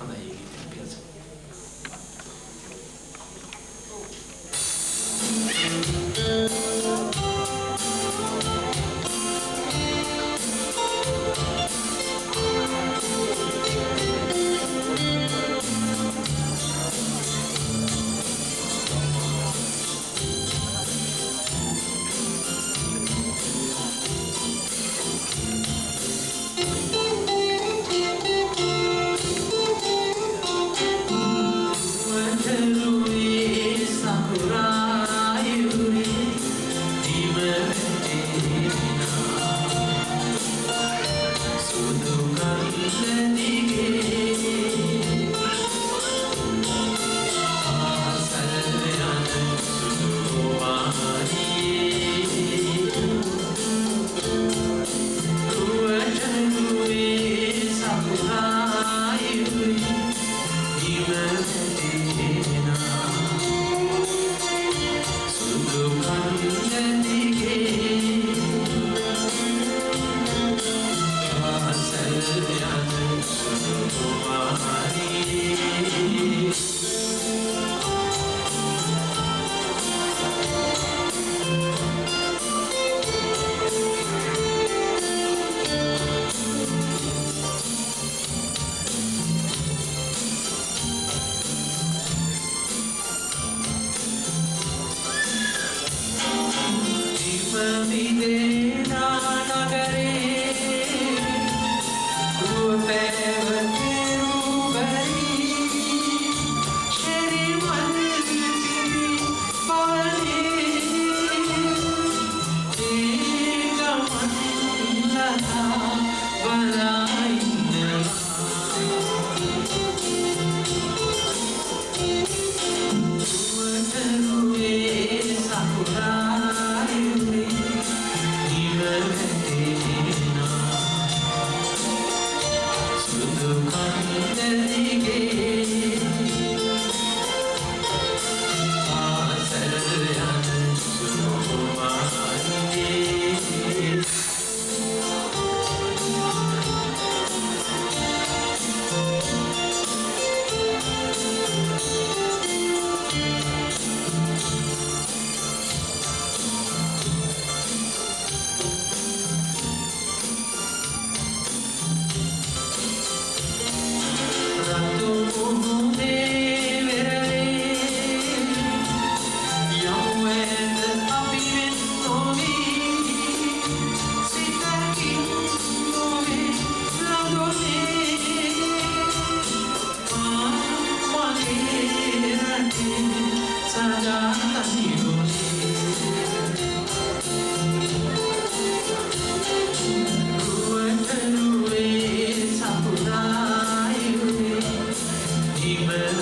amazing. Amen.